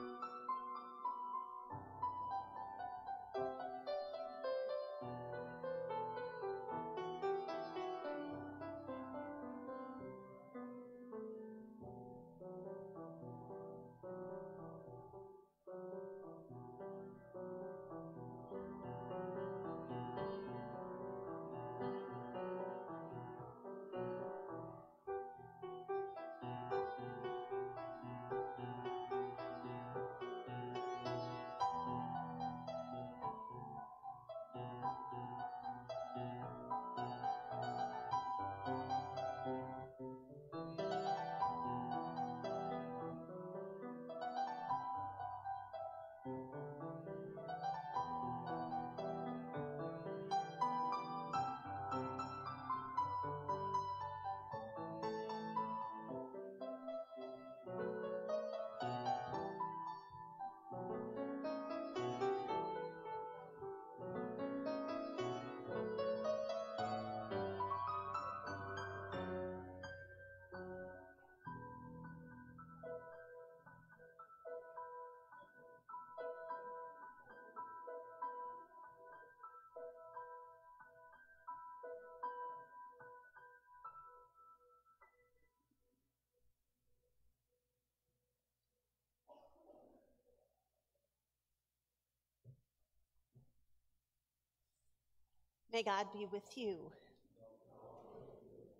Thank you. May God be with you.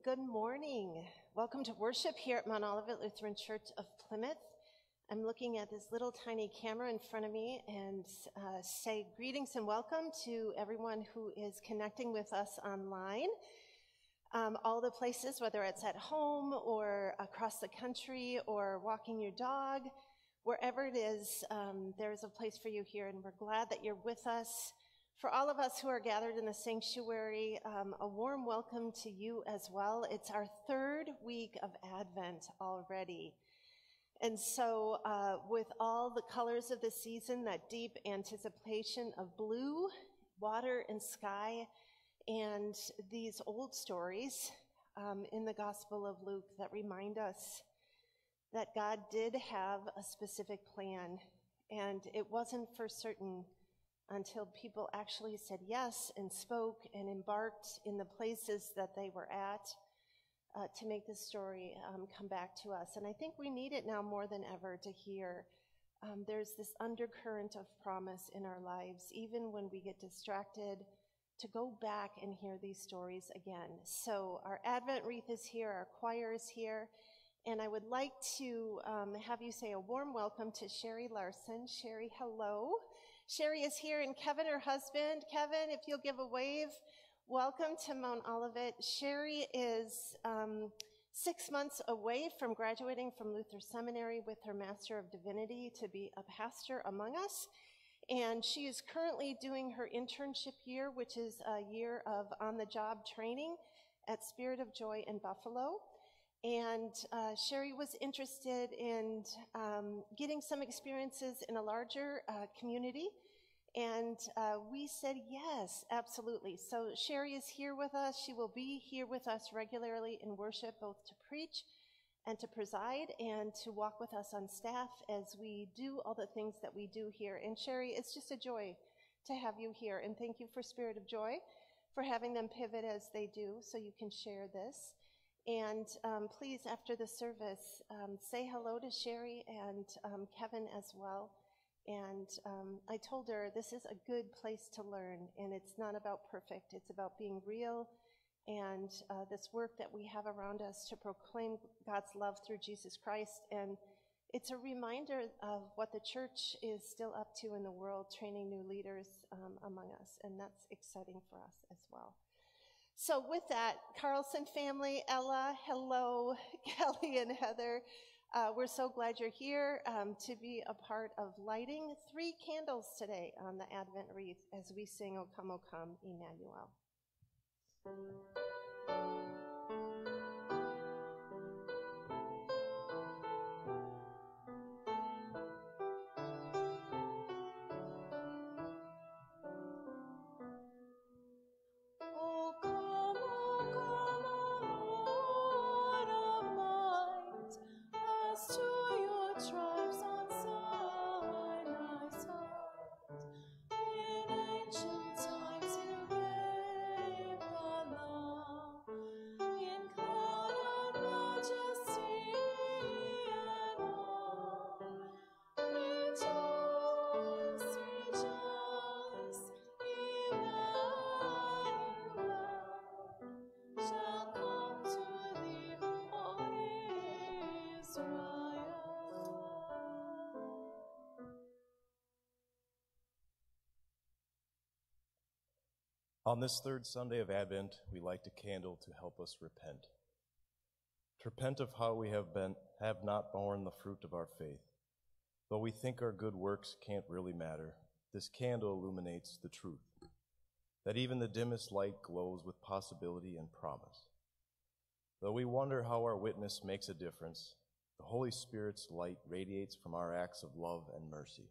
Good morning. Welcome to worship here at Mount Olivet Lutheran Church of Plymouth. I'm looking at this little tiny camera in front of me and uh, say greetings and welcome to everyone who is connecting with us online. Um, all the places, whether it's at home or across the country or walking your dog, wherever it is, um, there is a place for you here, and we're glad that you're with us. For all of us who are gathered in the sanctuary, um, a warm welcome to you as well. It's our third week of Advent already. And so, uh, with all the colors of the season, that deep anticipation of blue, water, and sky, and these old stories um, in the Gospel of Luke that remind us that God did have a specific plan, and it wasn't for certain until people actually said yes and spoke and embarked in the places that they were at uh, to make this story um, come back to us. And I think we need it now more than ever to hear um, there's this undercurrent of promise in our lives, even when we get distracted, to go back and hear these stories again. So our Advent wreath is here, our choir is here. And I would like to um, have you say a warm welcome to Sherry Larson. Sherry, hello. Sherry is here, and Kevin, her husband. Kevin, if you'll give a wave, welcome to Mount Olivet. Sherry is um, six months away from graduating from Luther Seminary with her Master of Divinity to be a pastor among us. And she is currently doing her internship year, which is a year of on the job training at Spirit of Joy in Buffalo. And uh, Sherry was interested in um, getting some experiences in a larger uh, community. And uh, we said, yes, absolutely. So Sherry is here with us. She will be here with us regularly in worship, both to preach and to preside and to walk with us on staff as we do all the things that we do here. And Sherry, it's just a joy to have you here. And thank you for Spirit of Joy for having them pivot as they do so you can share this. And um, please, after the service, um, say hello to Sherry and um, Kevin as well. And um, I told her this is a good place to learn, and it's not about perfect, it's about being real. And uh, this work that we have around us to proclaim God's love through Jesus Christ. And it's a reminder of what the church is still up to in the world, training new leaders um, among us. And that's exciting for us as well. So, with that, Carlson family, Ella, hello, Kelly and Heather. Uh, we're so glad you're here um, to be a part of lighting three candles today on the Advent wreath as we sing O Come, O Come, Emmanuel. On this third Sunday of Advent, we light a candle to help us repent. To repent of how we have been have not borne the fruit of our faith. Though we think our good works can't really matter, this candle illuminates the truth that even the dimmest light glows with possibility and promise. Though we wonder how our witness makes a difference, the Holy Spirit's light radiates from our acts of love and mercy.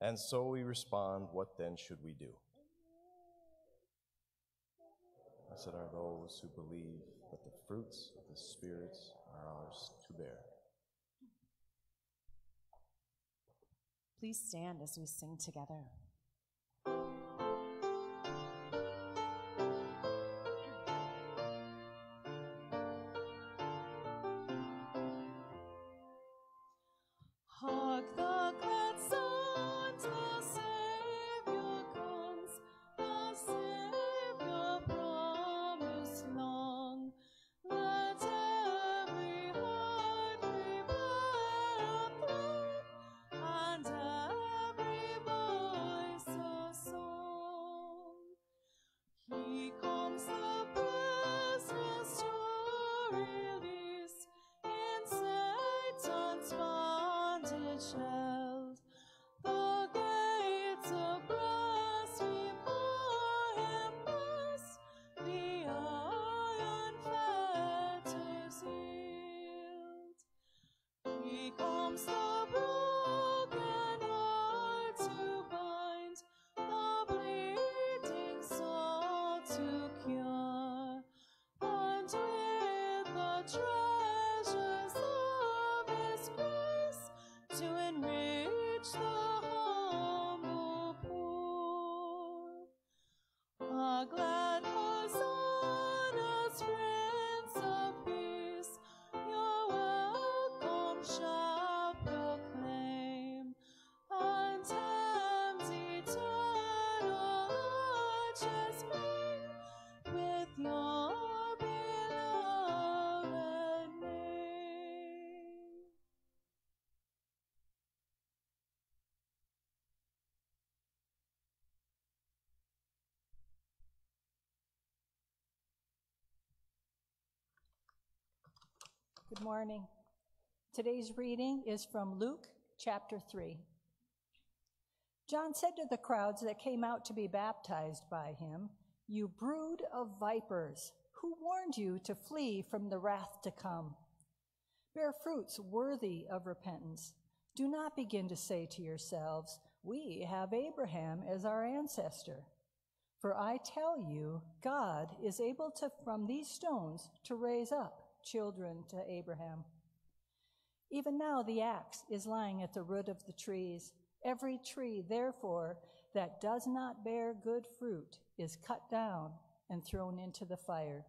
And so we respond, what then should we do? Blessed are those who believe that the fruits of the Spirit are ours to bear. Please stand as we sing together. Good morning. Today's reading is from Luke chapter 3. John said to the crowds that came out to be baptized by him, You brood of vipers, who warned you to flee from the wrath to come? Bear fruits worthy of repentance. Do not begin to say to yourselves, We have Abraham as our ancestor. For I tell you, God is able to, from these stones, to raise up children to Abraham. Even now the axe is lying at the root of the trees. Every tree, therefore, that does not bear good fruit is cut down and thrown into the fire.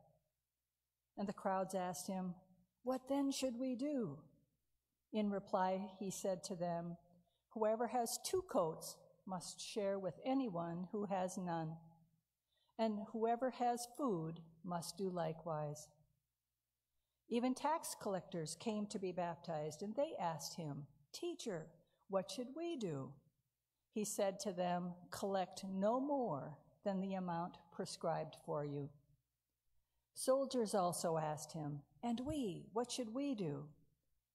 And the crowds asked him, What then should we do? In reply, he said to them, Whoever has two coats must share with anyone who has none, and whoever has food must do likewise. Even tax collectors came to be baptized, and they asked him, Teacher, what should we do? He said to them, Collect no more than the amount prescribed for you. Soldiers also asked him, And we, what should we do?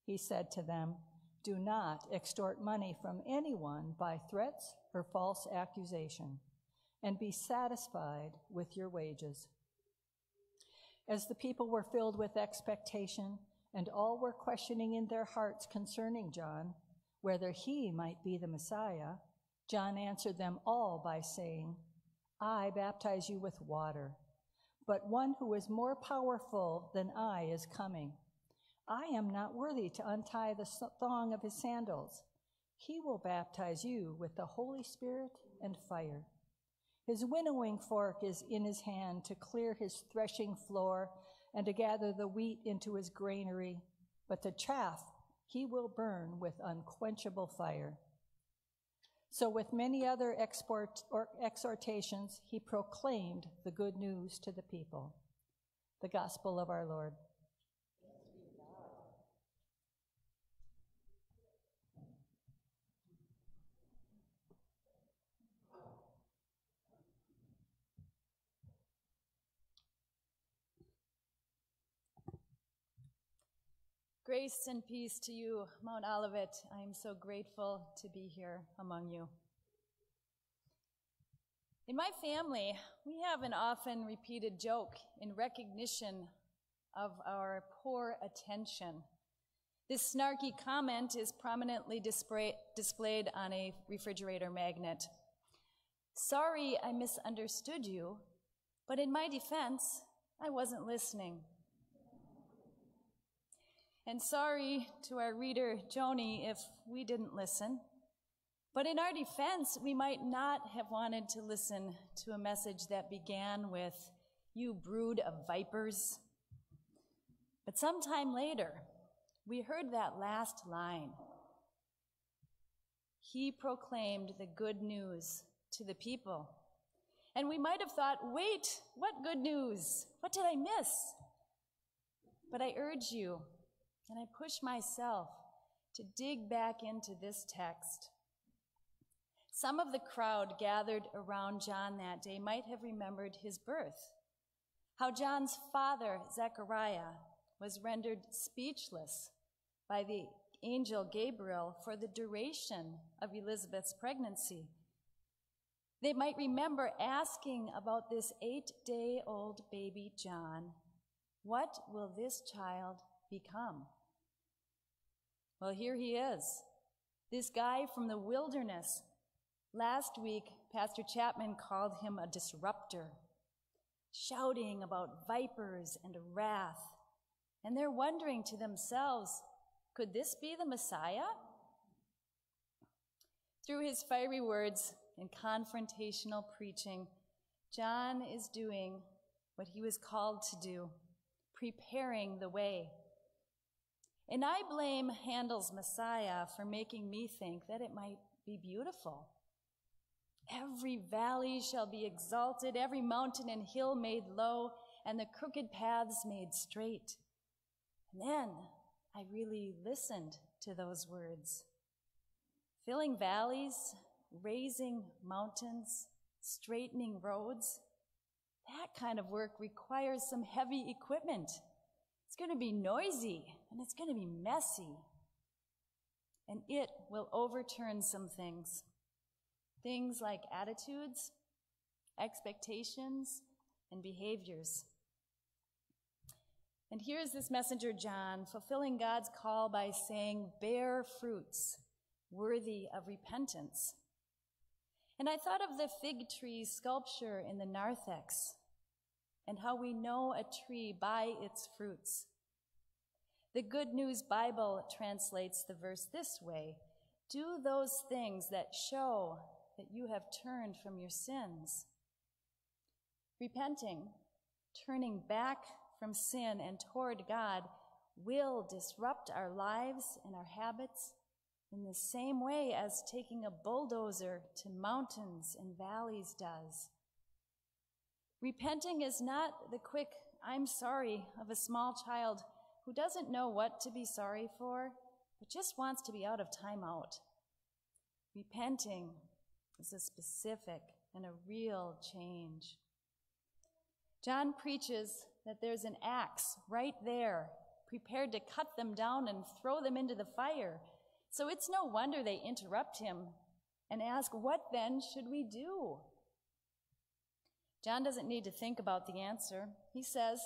He said to them, Do not extort money from anyone by threats or false accusation, and be satisfied with your wages. As the people were filled with expectation, and all were questioning in their hearts concerning John, whether he might be the Messiah, John answered them all by saying, I baptize you with water, but one who is more powerful than I is coming. I am not worthy to untie the thong of his sandals. He will baptize you with the Holy Spirit and fire. His winnowing fork is in his hand to clear his threshing floor and to gather the wheat into his granary, but the chaff he will burn with unquenchable fire. So, with many other export, exhortations, he proclaimed the good news to the people. The gospel of our Lord. Grace and peace to you, Mount Olivet. I am so grateful to be here among you. In my family, we have an often repeated joke in recognition of our poor attention. This snarky comment is prominently display, displayed on a refrigerator magnet. Sorry I misunderstood you, but in my defense, I wasn't listening. And sorry to our reader, Joni, if we didn't listen. But in our defense, we might not have wanted to listen to a message that began with, You brood of vipers. But sometime later, we heard that last line. He proclaimed the good news to the people. And we might have thought, wait, what good news? What did I miss? But I urge you, and I push myself to dig back into this text. Some of the crowd gathered around John that day might have remembered his birth, how John's father, Zechariah, was rendered speechless by the angel Gabriel for the duration of Elizabeth's pregnancy. They might remember asking about this eight day old baby John, What will this child become? Well, here he is, this guy from the wilderness. Last week, Pastor Chapman called him a disruptor, shouting about vipers and wrath. And they're wondering to themselves, could this be the Messiah? Through his fiery words and confrontational preaching, John is doing what he was called to do, preparing the way. And I blame Handel's Messiah for making me think that it might be beautiful. Every valley shall be exalted, every mountain and hill made low, and the crooked paths made straight. And then I really listened to those words. Filling valleys, raising mountains, straightening roads, that kind of work requires some heavy equipment. It's going to be noisy and it's going to be messy. And it will overturn some things. Things like attitudes, expectations, and behaviors. And here's this messenger, John, fulfilling God's call by saying, Bear fruits worthy of repentance. And I thought of the fig tree sculpture in the narthex and how we know a tree by its fruits. The Good News Bible translates the verse this way Do those things that show that you have turned from your sins. Repenting, turning back from sin and toward God, will disrupt our lives and our habits in the same way as taking a bulldozer to mountains and valleys does. Repenting is not the quick, I'm sorry of a small child who doesn't know what to be sorry for, but just wants to be out of timeout. Repenting is a specific and a real change. John preaches that there's an axe right there, prepared to cut them down and throw them into the fire. So it's no wonder they interrupt him and ask, What then should we do? John doesn't need to think about the answer. He says,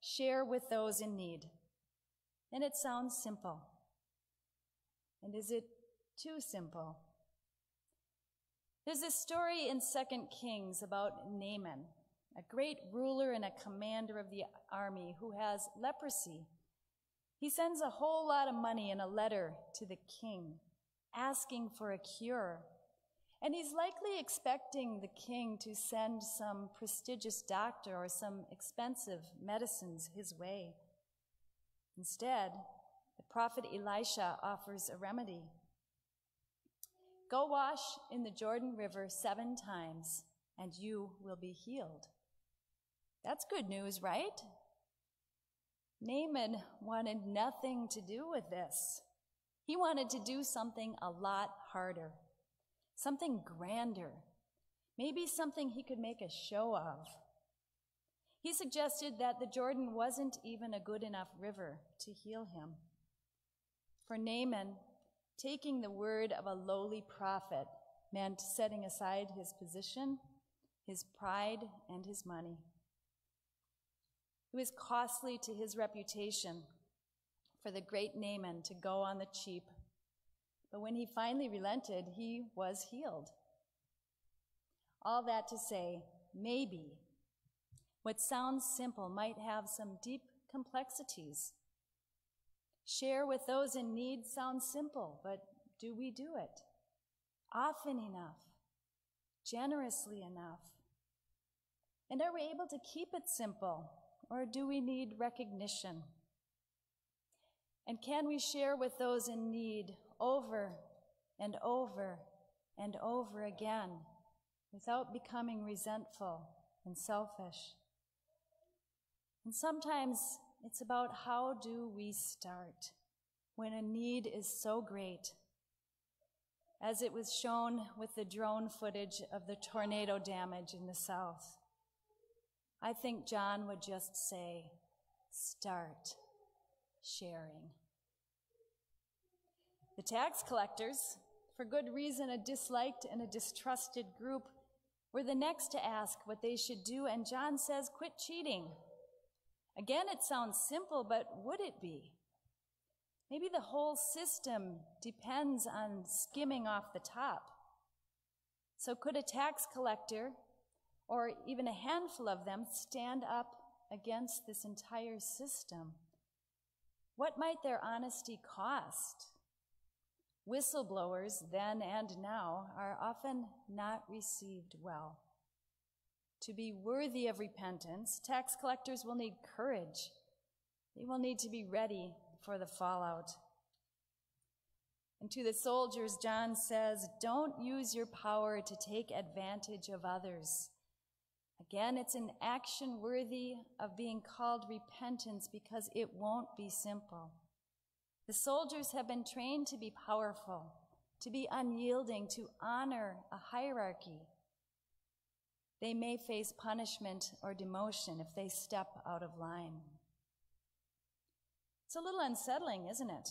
Share with those in need. And it sounds simple. And is it too simple? There's a story in Second Kings about Naaman, a great ruler and a commander of the army who has leprosy. He sends a whole lot of money in a letter to the king asking for a cure. And he's likely expecting the king to send some prestigious doctor or some expensive medicines his way. Instead, the prophet Elisha offers a remedy. Go wash in the Jordan River seven times, and you will be healed. That's good news, right? Naaman wanted nothing to do with this. He wanted to do something a lot harder, something grander, maybe something he could make a show of. He suggested that the Jordan wasn't even a good enough river to heal him. For Naaman, taking the word of a lowly prophet meant setting aside his position, his pride, and his money. It was costly to his reputation for the great Naaman to go on the cheap. But when he finally relented, he was healed. All that to say, maybe what sounds simple might have some deep complexities. Share with those in need sounds simple, but do we do it? Often enough? Generously enough? And are we able to keep it simple, or do we need recognition? And can we share with those in need over and over and over again without becoming resentful and selfish? And sometimes it's about how do we start when a need is so great, as it was shown with the drone footage of the tornado damage in the south. I think John would just say, start sharing. The tax collectors, for good reason, a disliked and a distrusted group, were the next to ask what they should do, and John says, quit cheating. Again, it sounds simple, but would it be? Maybe the whole system depends on skimming off the top. So, could a tax collector, or even a handful of them, stand up against this entire system? What might their honesty cost? Whistleblowers, then and now, are often not received well. To be worthy of repentance, tax collectors will need courage. They will need to be ready for the fallout. And to the soldiers, John says, Don't use your power to take advantage of others. Again, it's an action worthy of being called repentance because it won't be simple. The soldiers have been trained to be powerful, to be unyielding, to honor a hierarchy. They may face punishment or demotion if they step out of line. It's a little unsettling, isn't it?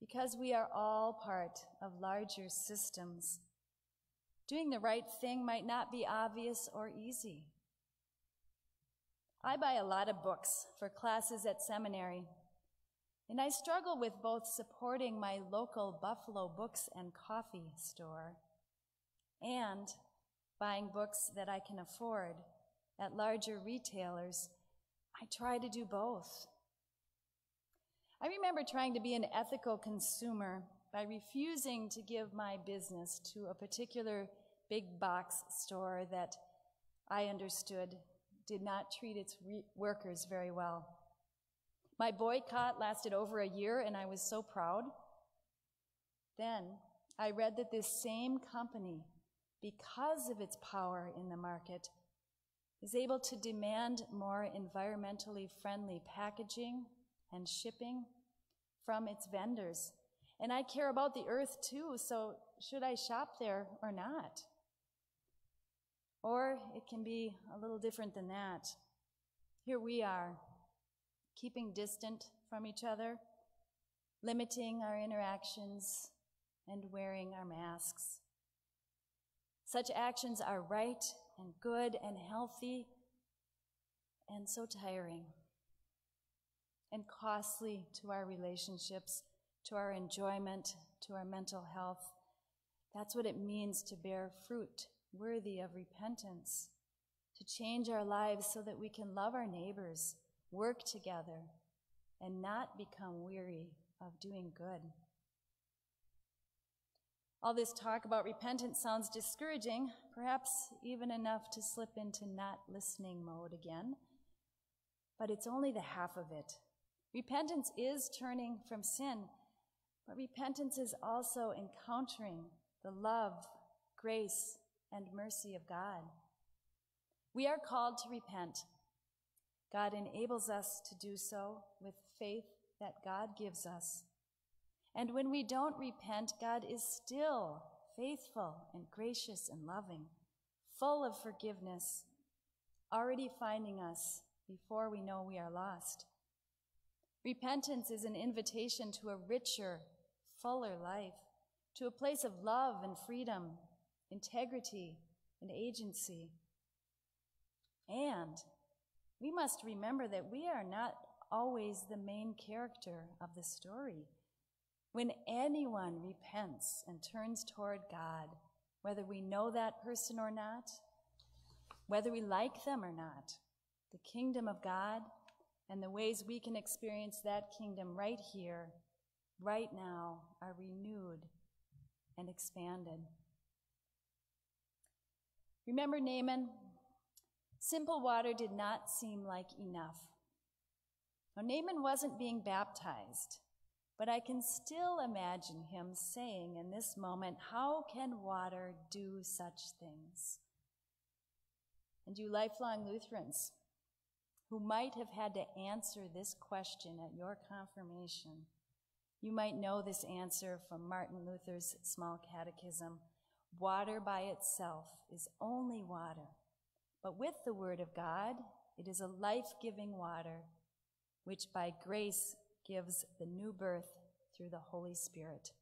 Because we are all part of larger systems. Doing the right thing might not be obvious or easy. I buy a lot of books for classes at seminary, and I struggle with both supporting my local Buffalo Books and Coffee store and buying books that I can afford at larger retailers. I try to do both. I remember trying to be an ethical consumer by refusing to give my business to a particular big box store that I understood did not treat its workers very well. My boycott lasted over a year, and I was so proud. Then I read that this same company because of its power in the market, is able to demand more environmentally friendly packaging and shipping from its vendors. And I care about the earth too, so should I shop there or not? Or it can be a little different than that. Here we are, keeping distant from each other, limiting our interactions, and wearing our masks. Such actions are right and good and healthy and so tiring and costly to our relationships, to our enjoyment, to our mental health. That's what it means to bear fruit worthy of repentance, to change our lives so that we can love our neighbors, work together, and not become weary of doing good. All this talk about repentance sounds discouraging, perhaps even enough to slip into not listening mode again. But it's only the half of it. Repentance is turning from sin, but repentance is also encountering the love, grace, and mercy of God. We are called to repent. God enables us to do so with faith that God gives us. And when we don't repent, God is still faithful and gracious and loving, full of forgiveness, already finding us before we know we are lost. Repentance is an invitation to a richer, fuller life, to a place of love and freedom, integrity and agency. And we must remember that we are not always the main character of the story. When anyone repents and turns toward God, whether we know that person or not, whether we like them or not, the kingdom of God and the ways we can experience that kingdom right here, right now, are renewed and expanded. Remember Naaman? Simple water did not seem like enough. Now, Naaman wasn't being baptized, but I can still imagine him saying in this moment, How can water do such things? And you lifelong Lutherans who might have had to answer this question at your confirmation, you might know this answer from Martin Luther's small catechism. Water by itself is only water, but with the Word of God, it is a life giving water which by grace gives the new birth through the Holy Spirit.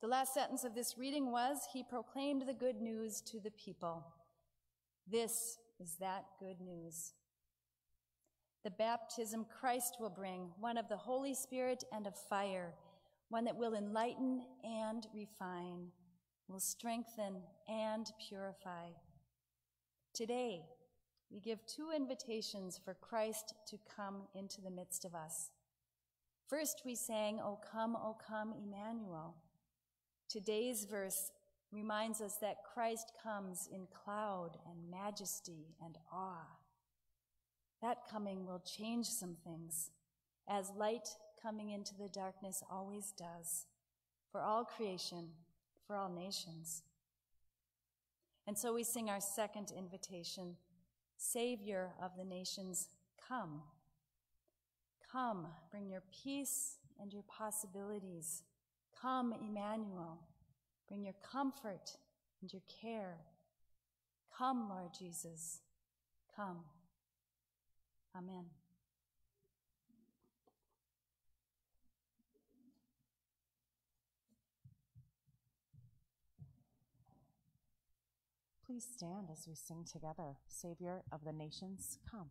The last sentence of this reading was He proclaimed the good news to the people. This is that good news. The baptism Christ will bring, one of the Holy Spirit and of fire, one that will enlighten and refine, will strengthen and purify. Today, we give two invitations for Christ to come into the midst of us. First, we sang, O come, O come, Emmanuel. Today's verse reminds us that Christ comes in cloud and majesty and awe. That coming will change some things, as light coming into the darkness always does, for all creation, for all nations. And so we sing our second invitation Savior of the nations, come. Come, bring your peace and your possibilities. Come, Emmanuel, bring your comfort and your care. Come, Lord Jesus, come. Amen. Please stand as we sing together, Savior of the nations, come.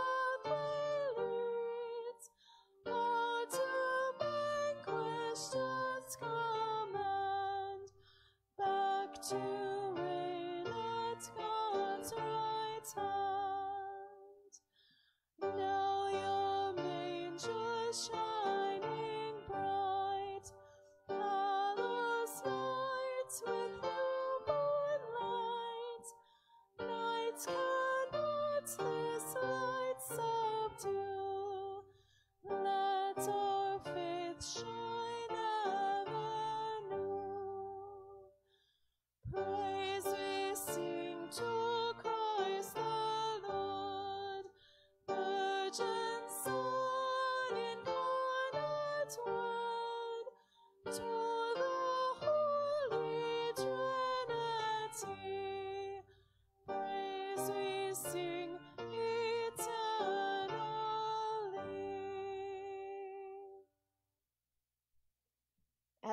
Christ's command. Back to reign at God's right hand. Now your manger shining bright, palace lights with newborn light. Night cannot this light.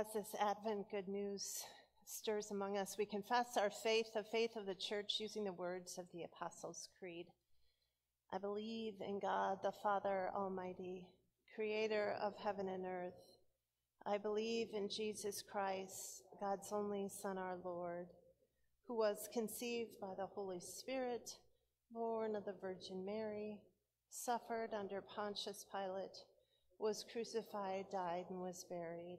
As this Advent good news stirs among us, we confess our faith, the faith of the church, using the words of the Apostles' Creed. I believe in God, the Father Almighty, creator of heaven and earth. I believe in Jesus Christ, God's only Son, our Lord, who was conceived by the Holy Spirit, born of the Virgin Mary, suffered under Pontius Pilate, was crucified, died, and was buried.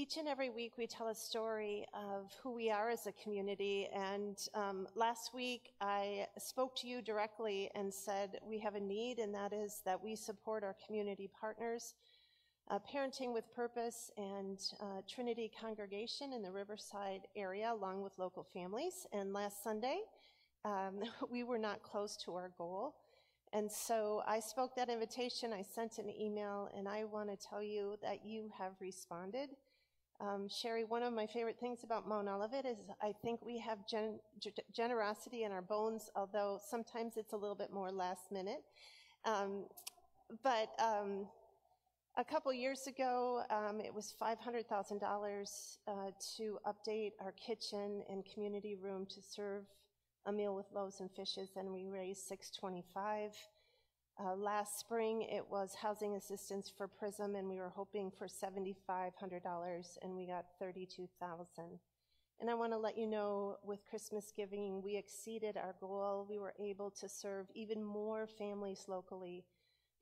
Each and every week, we tell a story of who we are as a community. And um, last week, I spoke to you directly and said we have a need, and that is that we support our community partners, uh, Parenting with Purpose and uh, Trinity Congregation in the Riverside area, along with local families. And last Sunday, um, we were not close to our goal. And so I spoke that invitation, I sent an email, and I want to tell you that you have responded. Um, Sherry, one of my favorite things about Mount Olivet is I think we have gen- generosity in our bones, although sometimes it's a little bit more last minute. Um, but um, a couple years ago, um, it was $500,000 uh, to update our kitchen and community room to serve a meal with loaves and fishes, and we raised 625. Uh, last spring, it was housing assistance for Prism, and we were hoping for $7,500, and we got 32,000. And I want to let you know, with Christmas giving, we exceeded our goal. We were able to serve even more families locally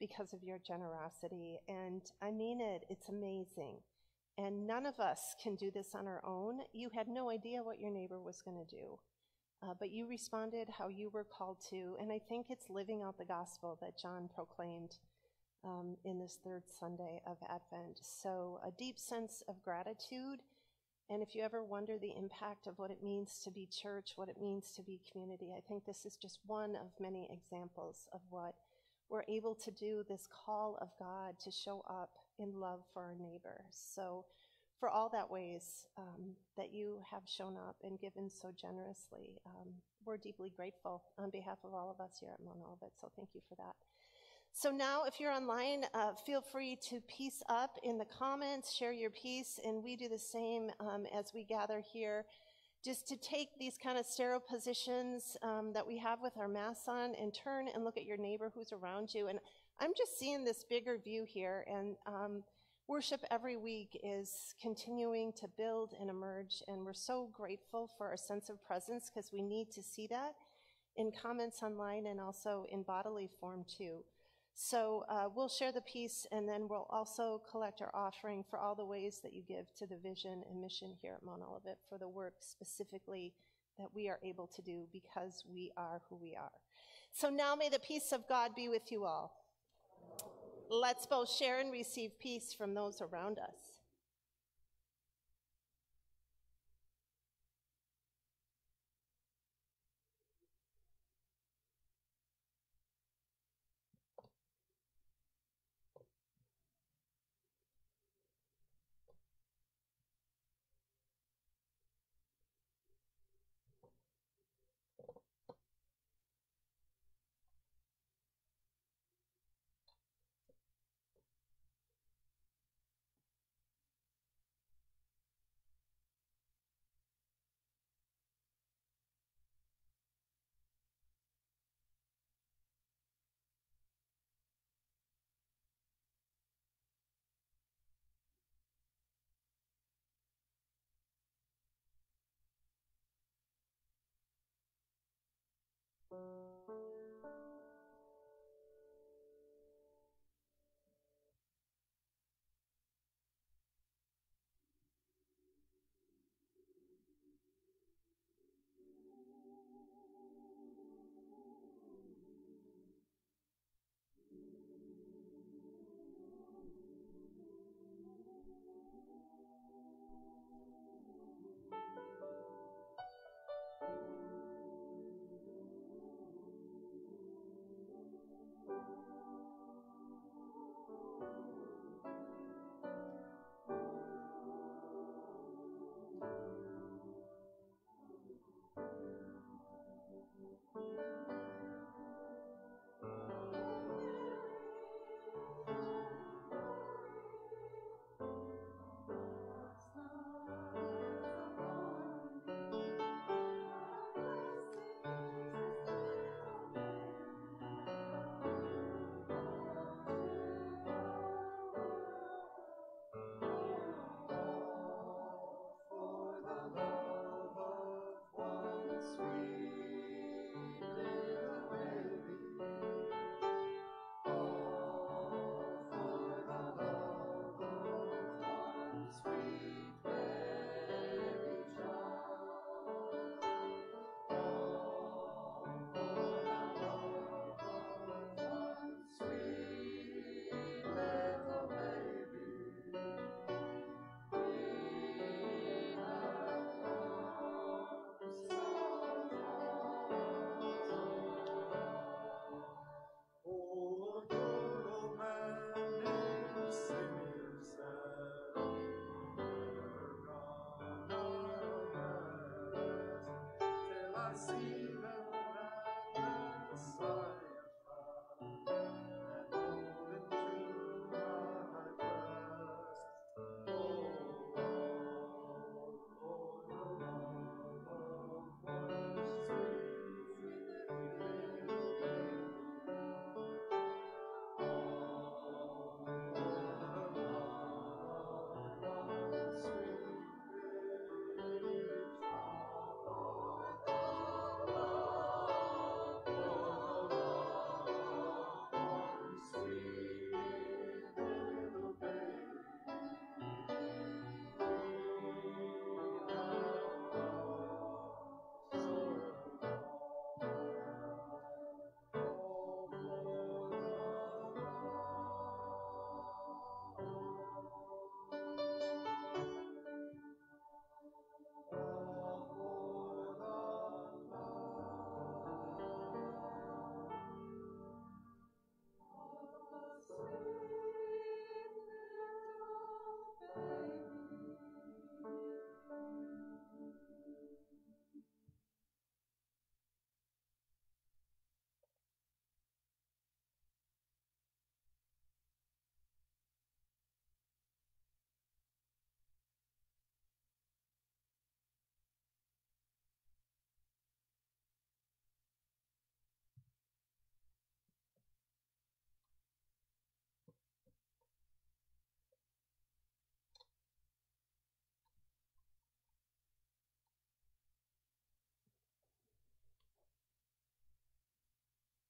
because of your generosity. And I mean it, it's amazing. And none of us can do this on our own. You had no idea what your neighbor was going to do. Uh, but you responded how you were called to, and I think it's living out the gospel that John proclaimed um, in this third Sunday of Advent. So, a deep sense of gratitude. And if you ever wonder the impact of what it means to be church, what it means to be community, I think this is just one of many examples of what we're able to do this call of God to show up in love for our neighbor. So, for all that ways um, that you have shown up and given so generously. Um, we're deeply grateful on behalf of all of us here at Mount Olivet, so thank you for that. So now, if you're online, uh, feel free to piece up in the comments, share your peace, and we do the same um, as we gather here. Just to take these kind of sterile positions um, that we have with our masks on and turn and look at your neighbor who's around you. And I'm just seeing this bigger view here, and um, Worship every week is continuing to build and emerge, and we're so grateful for our sense of presence because we need to see that in comments online and also in bodily form too. So uh, we'll share the peace, and then we'll also collect our offering for all the ways that you give to the vision and mission here at Mount Olivet for the work specifically that we are able to do because we are who we are. So now may the peace of God be with you all. Let's both share and receive peace from those around us.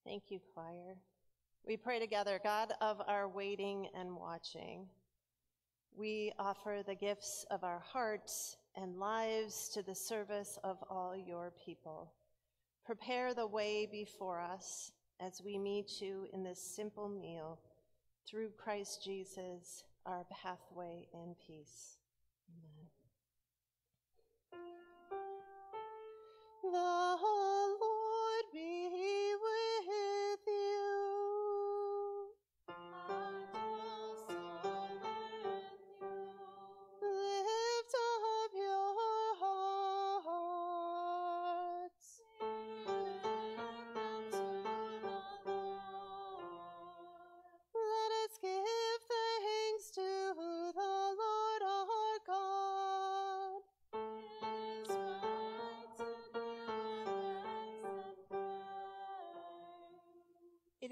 Thank you, choir. We pray together, God of our waiting and watching. We offer the gifts of our hearts and lives to the service of all your people. Prepare the way before us as we meet you in this simple meal through Christ Jesus, our pathway and peace. Amen. The Lord be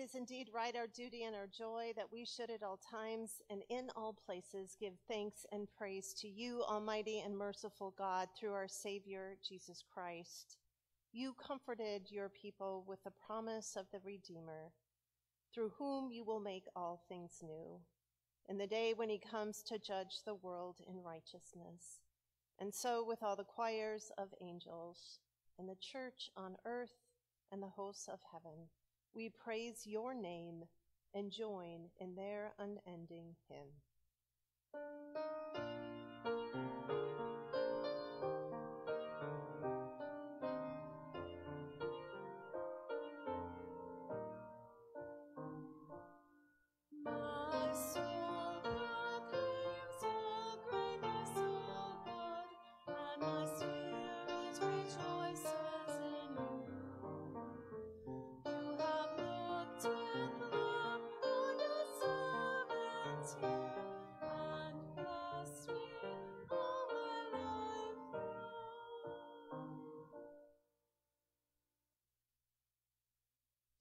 is indeed right, our duty and our joy, that we should at all times and in all places give thanks and praise to you, Almighty and merciful God, through our Savior, Jesus Christ. You comforted your people with the promise of the Redeemer, through whom you will make all things new, in the day when he comes to judge the world in righteousness. And so, with all the choirs of angels, and the church on earth, and the hosts of heaven, we praise your name and join in their unending hymn.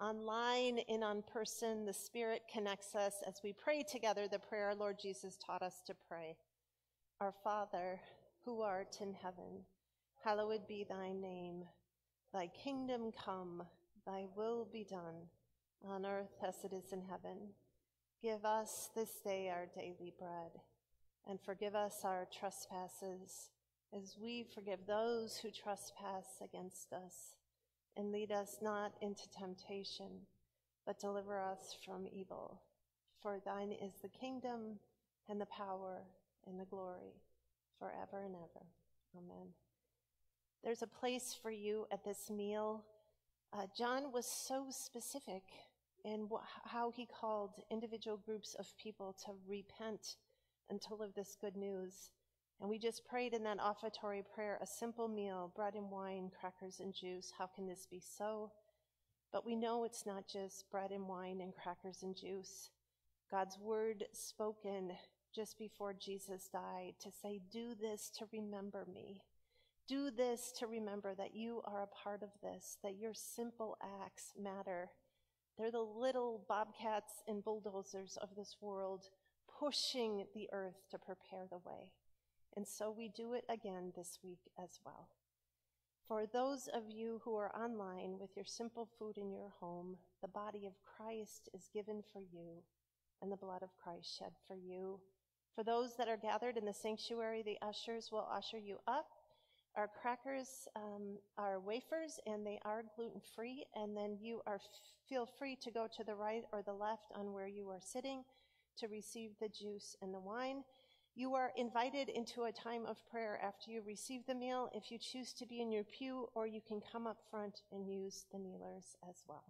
Online and on person, the Spirit connects us as we pray together the prayer our Lord Jesus taught us to pray. Our Father, who art in heaven, hallowed be thy name. Thy kingdom come, thy will be done, on earth as it is in heaven. Give us this day our daily bread, and forgive us our trespasses, as we forgive those who trespass against us and lead us not into temptation, but deliver us from evil. For thine is the kingdom and the power and the glory forever and ever. Amen. There's a place for you at this meal. Uh, John was so specific in wh- how he called individual groups of people to repent and to live this good news. And we just prayed in that offertory prayer a simple meal, bread and wine, crackers and juice. How can this be so? But we know it's not just bread and wine and crackers and juice. God's word spoken just before Jesus died to say, Do this to remember me. Do this to remember that you are a part of this, that your simple acts matter. They're the little bobcats and bulldozers of this world pushing the earth to prepare the way. And so we do it again this week as well. For those of you who are online with your simple food in your home, the body of Christ is given for you and the blood of Christ shed for you. For those that are gathered in the sanctuary, the ushers will usher you up. Our crackers um, are wafers and they are gluten free. And then you are feel free to go to the right or the left on where you are sitting to receive the juice and the wine. You are invited into a time of prayer after you receive the meal if you choose to be in your pew, or you can come up front and use the kneelers as well.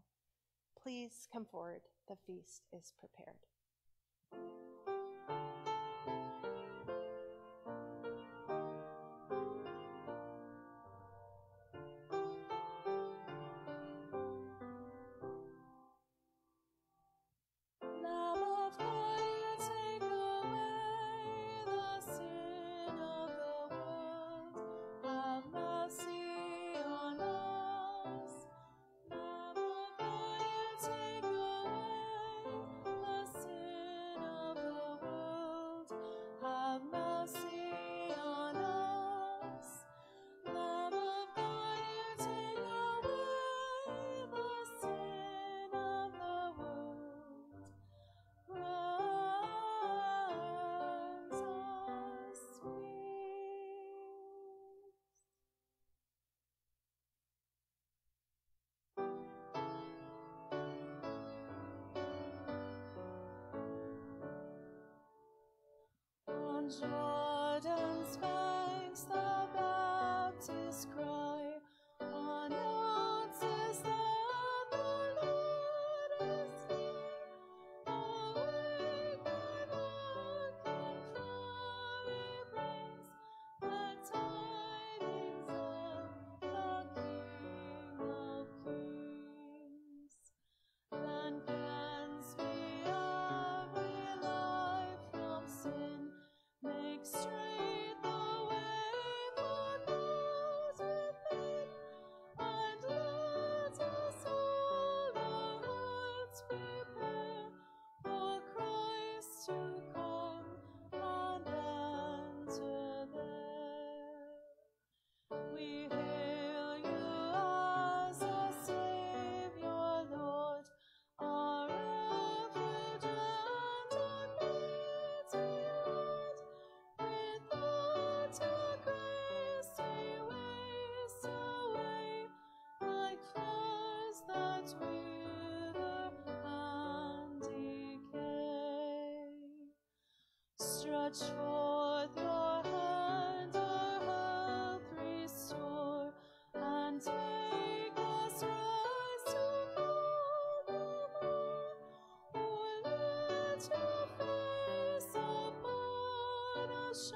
Please come forward. The feast is prepared. On Make Stretch forth your hand, our health restore, and make us. Oh, let your face upon us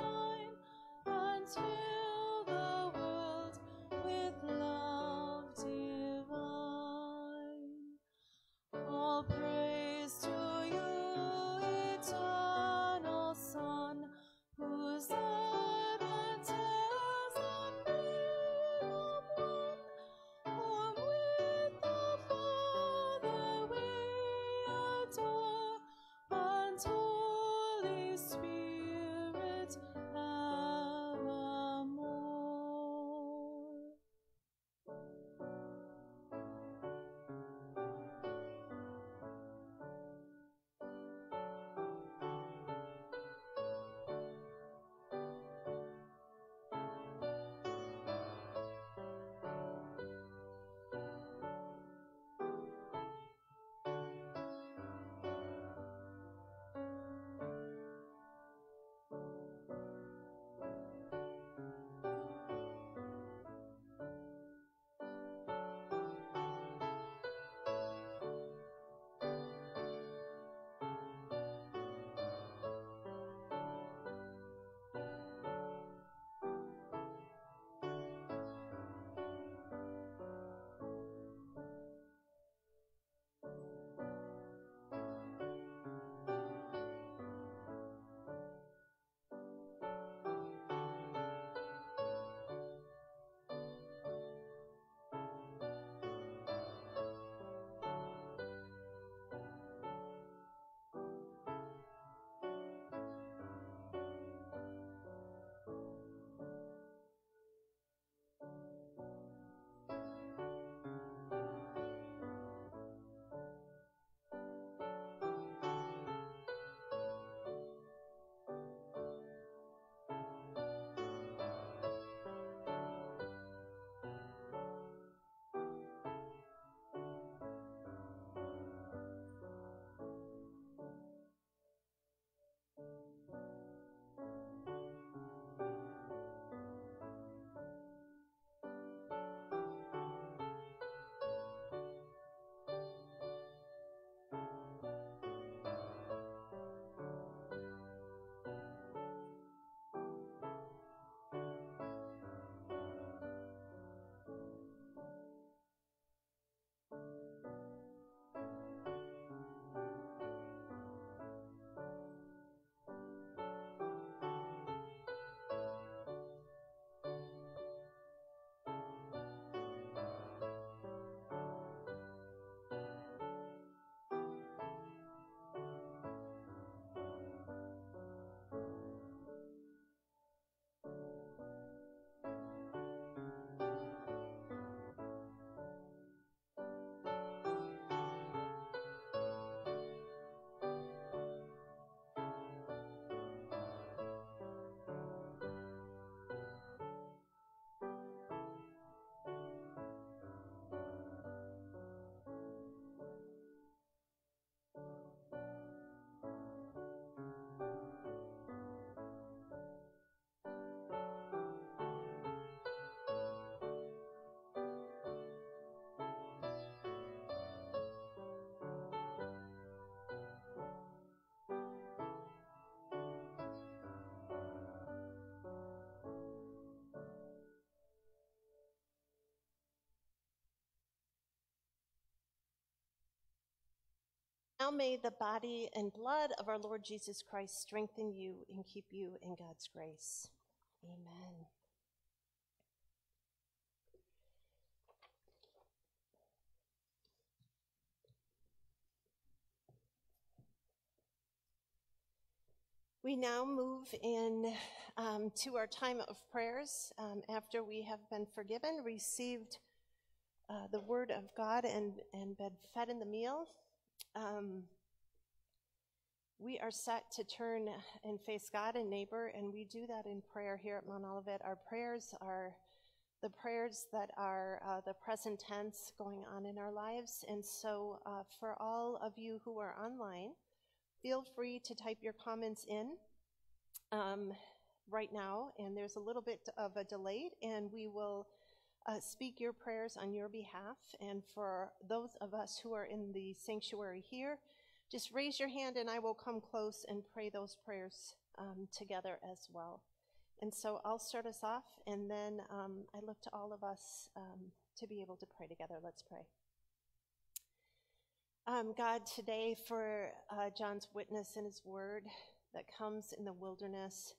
Now may the body and blood of our Lord Jesus Christ strengthen you and keep you in God's grace. Amen. We now move in um, to our time of prayers um, after we have been forgiven, received uh, the word of God, and, and been fed in the meal. Um, we are set to turn and face God and neighbor, and we do that in prayer here at Mount Olivet. Our prayers are the prayers that are uh, the present tense going on in our lives. And so, uh, for all of you who are online, feel free to type your comments in um, right now, and there's a little bit of a delay, and we will uh, speak your prayers on your behalf. And for those of us who are in the sanctuary here, just raise your hand and I will come close and pray those prayers um, together as well. And so I'll start us off, and then um, I look to all of us um, to be able to pray together. Let's pray. Um, God, today for uh, John's witness and his word that comes in the wilderness,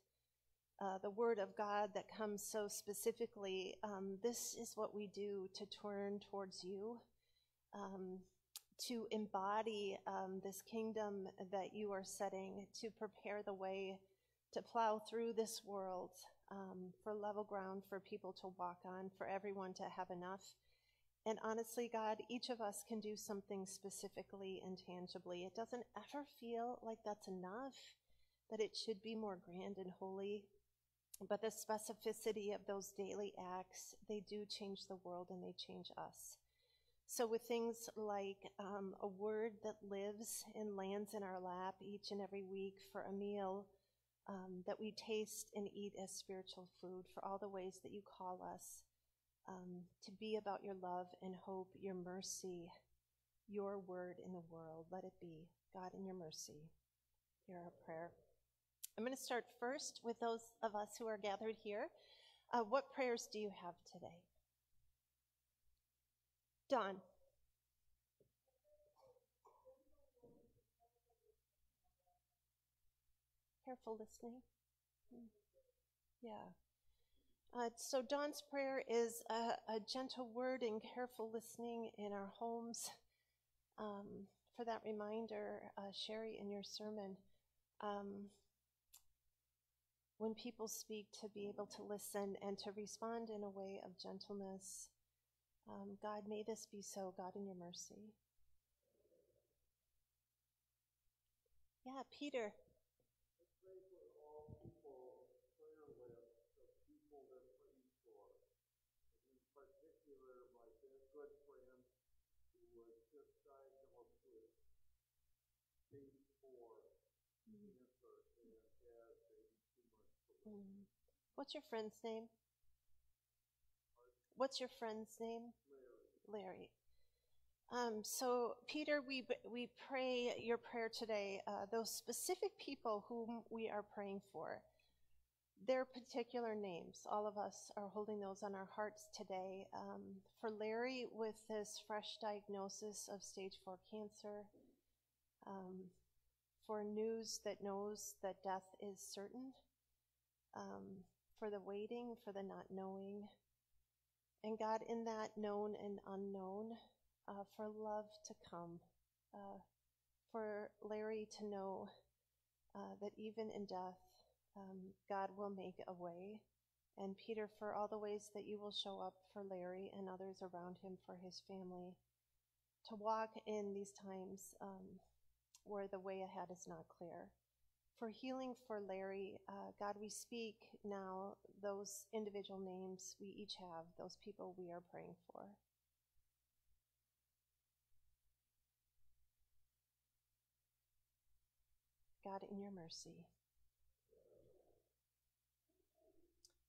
uh, the word of God that comes so specifically, um, this is what we do to turn towards you, um, to embody um, this kingdom that you are setting, to prepare the way to plow through this world um, for level ground for people to walk on, for everyone to have enough. And honestly, God, each of us can do something specifically and tangibly. It doesn't ever feel like that's enough, that it should be more grand and holy. But the specificity of those daily acts, they do change the world and they change us. So, with things like um, a word that lives and lands in our lap each and every week for a meal um, that we taste and eat as spiritual food, for all the ways that you call us um, to be about your love and hope, your mercy, your word in the world. Let it be, God, in your mercy. Hear our prayer. I'm going to start first with those of us who are gathered here. Uh, what prayers do you have today? Don. Careful listening. Yeah. Uh, so, Dawn's prayer is a, a, gentle word and careful listening in our homes. Um, for that reminder, uh, Sherry, in your sermon, um, when people speak, to be able to listen and to respond in a way of gentleness. Um, God, may this be so, God, in your mercy. Yeah, Peter. What's your friend's name? What's your friend's name? Larry. Larry. Um, so, Peter, we we pray your prayer today. Uh, those specific people whom we are praying for, their particular names. All of us are holding those on our hearts today. Um, for Larry, with this fresh diagnosis of stage four cancer. Um, for news that knows that death is certain um, for the waiting, for the not knowing. And God, in that known and unknown, uh, for love to come, uh, for Larry to know uh, that even in death, um, God will make a way. And Peter, for all the ways that you will show up for Larry and others around him, for his family, to walk in these times um, where the way ahead is not clear for healing for Larry, uh, God, we speak now those individual names we each have, those people we are praying for. God, in your mercy.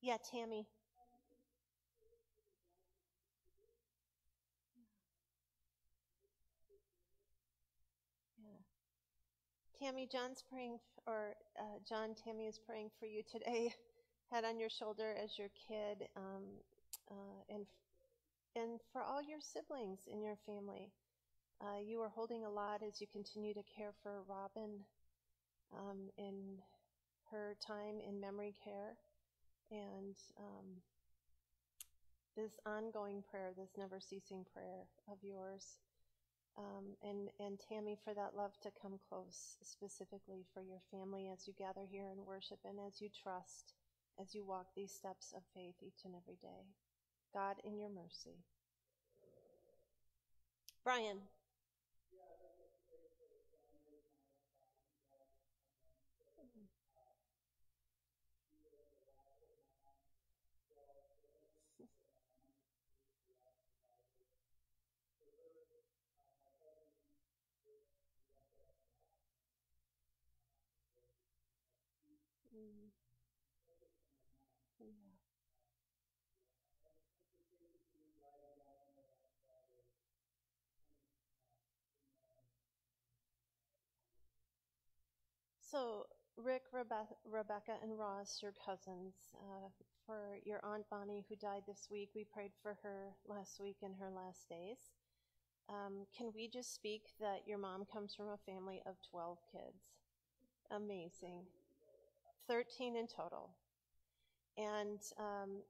Yeah, Tammy. Tammy, John's praying, or uh, John, Tammy is praying for you today. Head on your shoulder as your kid, um, uh, and and for all your siblings in your family. Uh, you are holding a lot as you continue to care for Robin um, in her time in memory care. And um, this ongoing prayer, this never ceasing prayer of yours. Um, and, and Tammy, for that love to come close, specifically for your family as you gather here and worship and as you trust, as you walk these steps of faith each and every day. God, in your mercy. Brian. So, Rick, Rebe- Rebecca, and Ross, your cousins, uh, for your Aunt Bonnie who died this week, we prayed for her last week in her last days. Um, can we just speak that your mom comes from a family of 12 kids? Amazing. 13 in total. And um,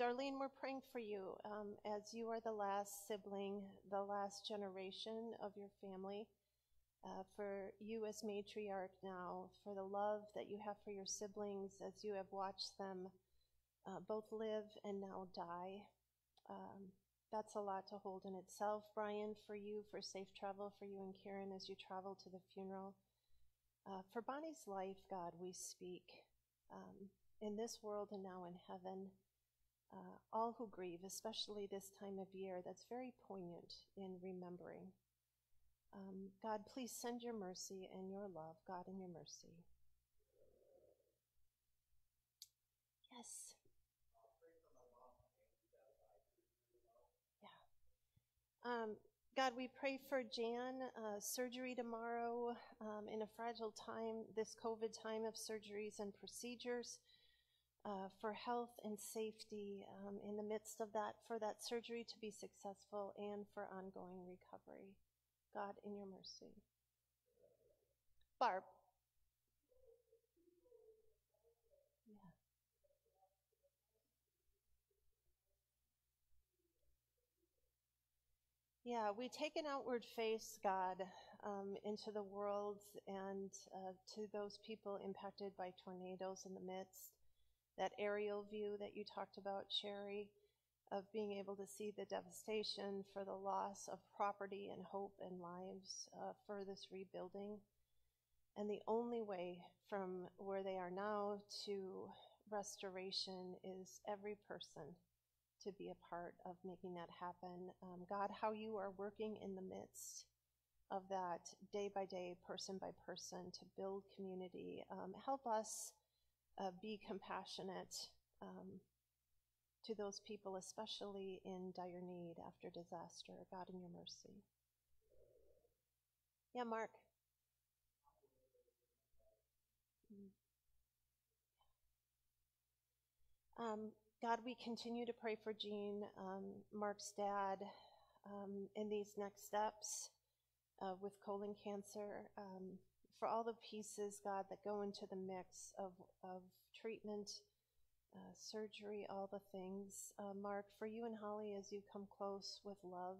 Darlene, we're praying for you um, as you are the last sibling, the last generation of your family. Uh, for you as matriarch now, for the love that you have for your siblings as you have watched them uh, both live and now die. Um, that's a lot to hold in itself. Brian, for you, for safe travel for you and Karen as you travel to the funeral. Uh, for Bonnie's life, God, we speak um, in this world and now in heaven. Uh, all who grieve, especially this time of year, that's very poignant in remembering. Um, God, please send your mercy and your love, God, and your mercy. Yes. Yeah. Um, God, we pray for Jan, uh, surgery tomorrow um, in a fragile time, this COVID time of surgeries and procedures, uh, for health and safety um, in the midst of that, for that surgery to be successful and for ongoing recovery. God, in your mercy. Barb. Yeah. Yeah, we take an outward face, God, um, into the world and uh, to those people impacted by tornadoes in the midst. That aerial view that you talked about, Sherry, of being able to see the devastation for the loss of property and hope and lives uh, for this rebuilding. And the only way from where they are now to restoration is every person to be a part of making that happen. Um, God, how you are working in the midst of that day by day, person by person to build community. Um, help us uh, be compassionate um, to those people, especially in dire need after disaster. God, in your mercy. Yeah, Mark. Um, God, we continue to pray for Jean, um, Mark's dad, um, in these next steps uh, with colon cancer. Um, for all the pieces, God, that go into the mix of, of treatment, uh, surgery, all the things. Uh, Mark, for you and Holly, as you come close with love,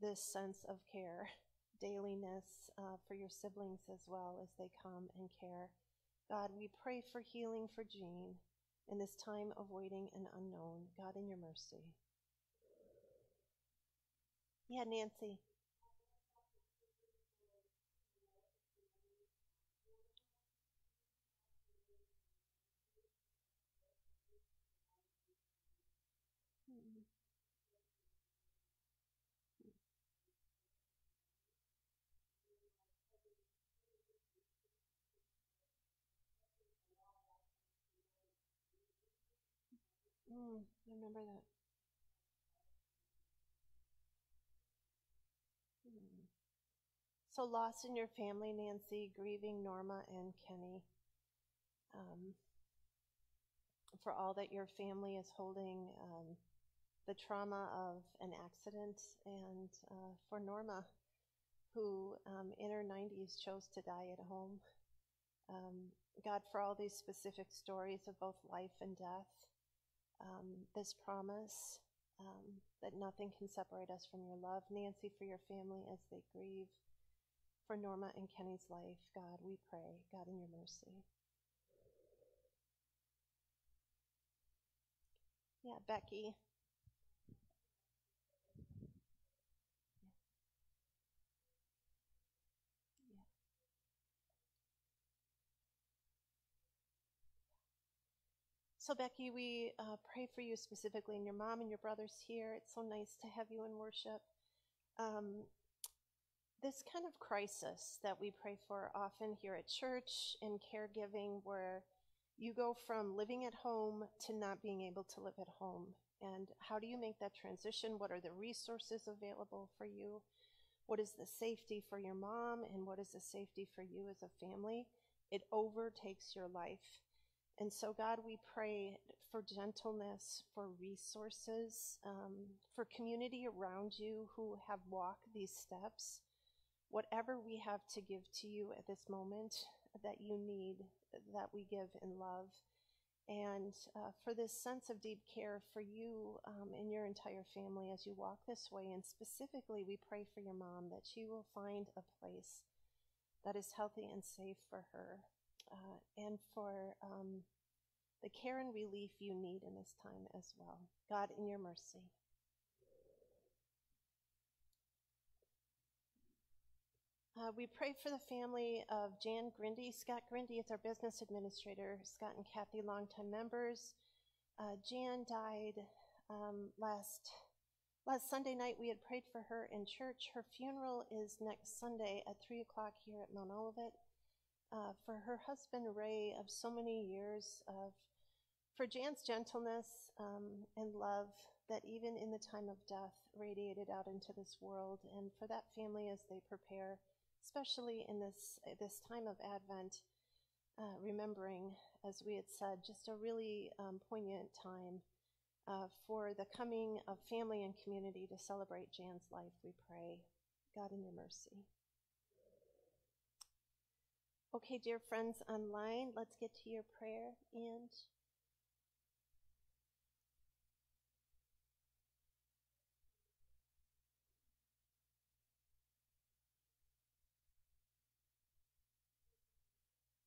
this sense of care, dailiness uh, for your siblings as well as they come and care. God, we pray for healing for Jean in this time of waiting and unknown. God, in your mercy. Yeah, Nancy. Mm. Mm, I remember that. Mm. So, loss in your family, Nancy, grieving Norma and Kenny. Um, for all that your family is holding, um, the trauma of an accident, and uh, for Norma, who um, in her 90s chose to die at home. Um, God, for all these specific stories of both life and death, um, this promise um, that nothing can separate us from your love. Nancy, for your family as they grieve. For Norma and Kenny's life, God, we pray, God, in your mercy. Yeah, Becky. So, Becky, we uh, pray for you specifically and your mom and your brothers here. It's so nice to have you in worship. Um, this kind of crisis that we pray for often here at church in caregiving, where you go from living at home to not being able to live at home. And how do you make that transition? What are the resources available for you? What is the safety for your mom? And what is the safety for you as a family? It overtakes your life. And so, God, we pray for gentleness, for resources, um, for community around you who have walked these steps. Whatever we have to give to you at this moment that you need, that we give in love. And uh, for this sense of deep care for you um, and your entire family as you walk this way. And specifically, we pray for your mom that she will find a place that is healthy and safe for her uh, and for um, the care and relief you need in this time as well. God, in your mercy. Uh, we pray for the family of Jan Grindy. Scott Grindy is our business administrator. Scott and Kathy, longtime members. Uh, Jan died um, last last Sunday night. We had prayed for her in church. Her funeral is next Sunday at three o'clock here at Mount Olivet uh, for her husband Ray of so many years of for Jan's gentleness um, and love that even in the time of death radiated out into this world, and for that family as they prepare, especially in this this time of Advent, uh, remembering, as we had said, just a really um, poignant time uh, for the coming of family and community to celebrate Jan's life. We pray, God, in your mercy. Okay, dear friends online, let's get to your prayer and.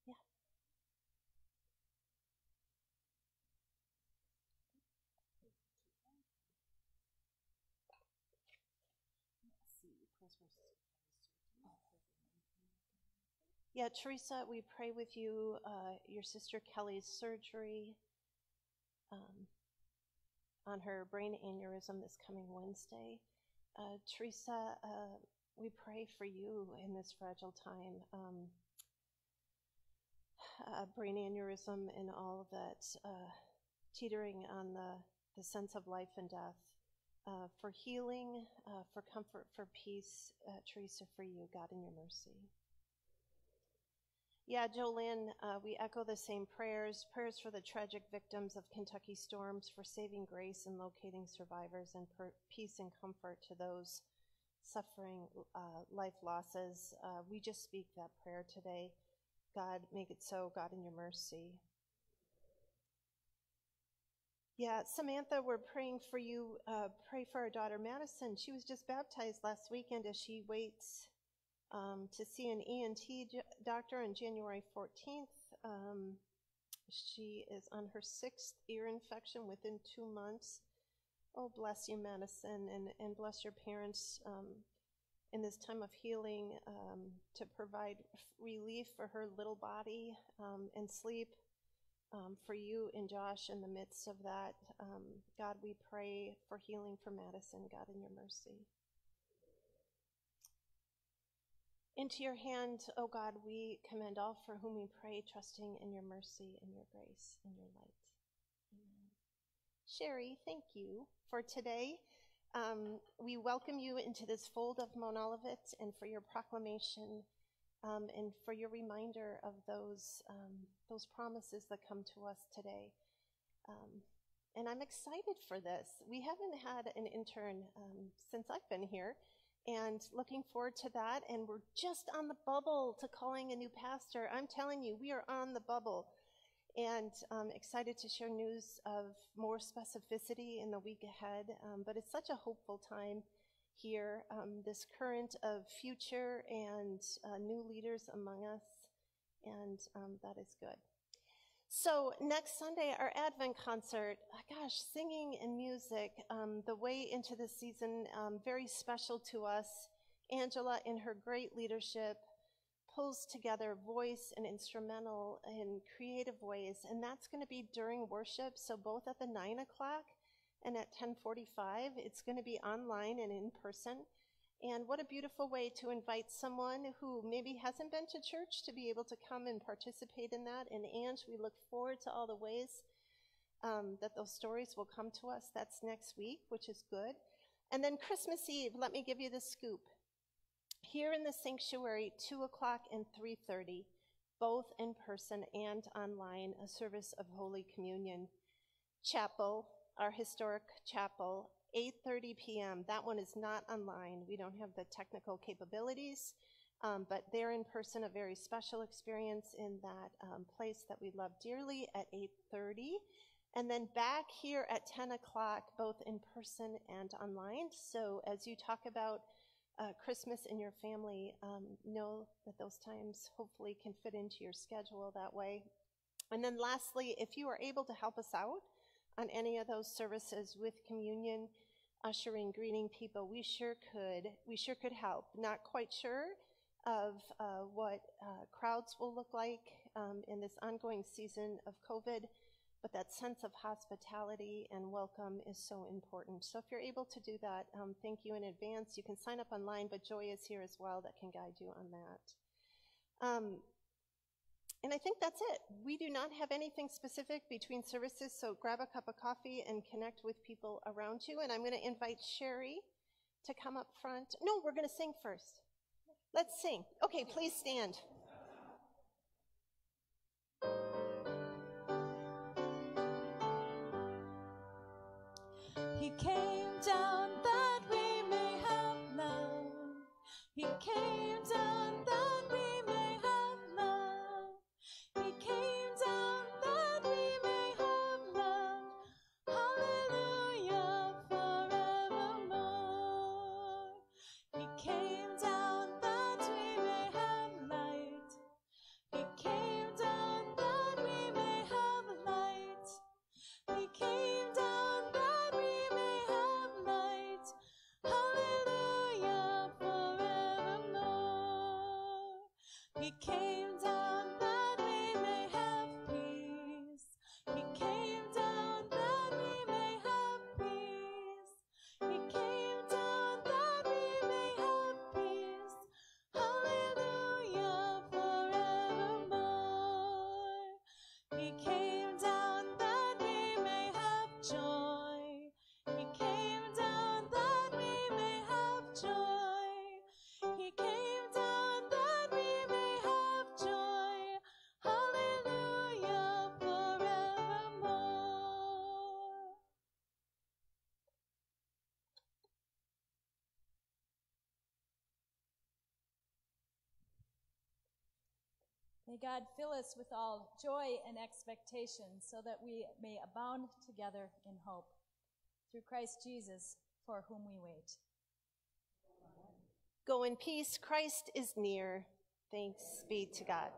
Yeah. Yeah, Teresa, we pray with you, uh, your sister Kelly's surgery um, on her brain aneurysm this coming Wednesday. Uh, Teresa, uh, we pray for you in this fragile time. Um, uh, brain aneurysm and all that uh, teetering on the, the sense of life and death. Uh, for healing, uh, for comfort, for peace, uh, Teresa, for you, God, in your mercy. Yeah, Jolynn, uh, we echo the same prayers prayers for the tragic victims of Kentucky storms, for saving grace and locating survivors, and peace and comfort to those suffering uh, life losses. Uh, we just speak that prayer today. God, make it so, God, in your mercy. Yeah, Samantha, we're praying for you. Uh, pray for our daughter Madison. She was just baptized last weekend as she waits um, to see an ENT doctor on January 14th. Um, she is on her sixth ear infection within two months. Oh, bless you, Madison, and, and bless your parents um, in this time of healing um, to provide relief for her little body um, and sleep um, for you and Josh in the midst of that. God, we pray for healing for Madison, God, in your mercy. Into your hand, O oh God, we commend all for whom we pray, trusting in your mercy and your grace and your light. Amen. Sherry, thank you for today. Um, we welcome you into this fold of Mount Olivet and for your proclamation um, and for your reminder of those, um, those promises that come to us today. Um, and I'm excited for this. We haven't had an intern um, since I've been here, and looking forward to that. And we're just on the bubble to calling a new pastor. I'm telling you, we are on the bubble. And um, excited to share news of more specificity in the week ahead. Um, but it's such a hopeful time here, um, this current of future and uh, new leaders among us. And um, that is good. So next Sunday, our Advent concert, gosh, singing and music, um, the way into the season, um, very special to us. Angela, in her great leadership, pulls together voice and instrumental in creative ways, and that's going to be during worship. So both at the nine o'clock and at 10:45, it's going to be online and in person. And what a beautiful way to invite someone who maybe hasn't been to church to be able to come and participate in that. And Ange, we look forward to all the ways um, that those stories will come to us. That's next week, which is good. And then Christmas Eve, let me give you the scoop. Here in the sanctuary, 2 o'clock and 3.30, both in person and online, a service of Holy Communion. Chapel, our historic chapel, 8.30 p.m. That one is not online. We don't have the technical capabilities, um, but they're in person, a very special experience in that um, place that we love dearly at 8.30. And then back here at 10 o'clock, both in person and online. So as you talk about uh, Christmas in your family, um, know that those times hopefully can fit into your schedule that way. And then lastly, if you are able to help us out, on any of those services with communion, ushering, greeting people, we sure could. We sure could help. Not quite sure of uh, what uh, crowds will look like um, in this ongoing season of COVID, but that sense of hospitality and welcome is so important. So if you're able to do that, um, thank you in advance. You can sign up online, but Joy is here as well that can guide you on that. Um, and I think that's it. We do not have anything specific between services, so grab a cup of coffee and connect with people around you. And I'm going to invite Sherry to come up front. No, we're going to sing first. Let's sing. Okay, please stand. May God fill us with all joy and expectation so that we may abound together in hope. Through Christ Jesus, for whom we wait. Go in peace. Christ is near. Thanks be to God.